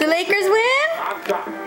The Lakers win?